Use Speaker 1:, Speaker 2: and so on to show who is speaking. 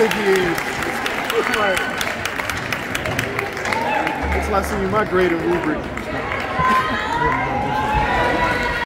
Speaker 1: Thank you.
Speaker 2: Looks like, looks like my grade in rubric.